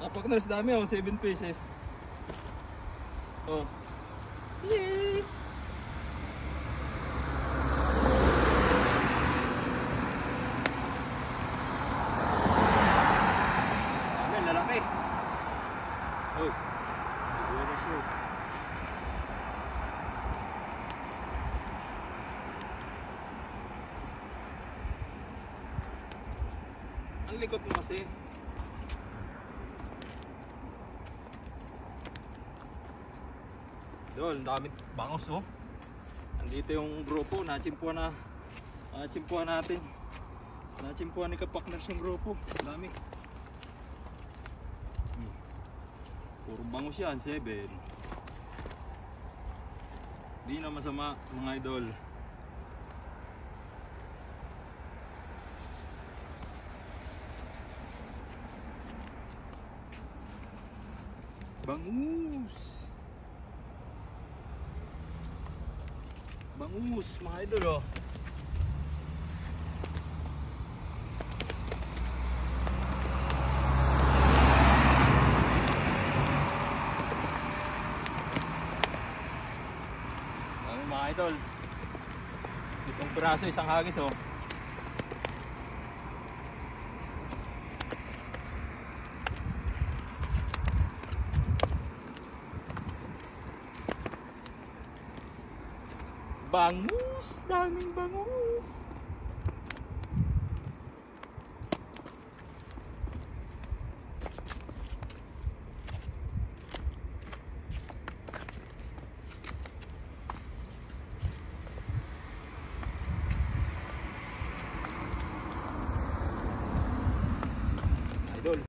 Mga partners dami oh, 7 pieces. Oh. Yay! Dami, lalaki. Oh. Uwi na siya. Ang likot mo kasi. Doon, daming bangos oh. Andito yung grupo, nachimpuan na. Nachimpuan natin. Nachimpuan ni kapakners yung grupo. Dami. Hmm. Puro bangos yan, 7. Di na masama mga idol. Bangus! Bangus, mga idol oh. Dami mga idol. Itong piraso isang hagis oh. Bangus! Daming bangus!